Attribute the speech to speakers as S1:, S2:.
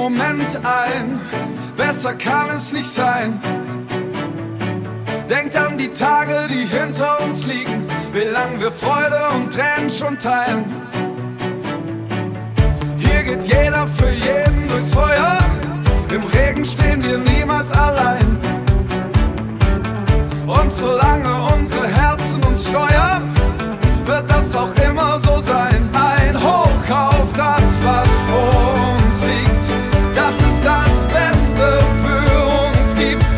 S1: Moment ein, besser kann es nicht sein. Denkt an die Tage, die hinter uns liegen, wie lang wir Freude und Tränen schon teilen. Hier geht jeder für jeden durchs Feuer, im Regen stehen wir niemals allein. Und solange unsere Herzen uns steuern, wird das auch immer keep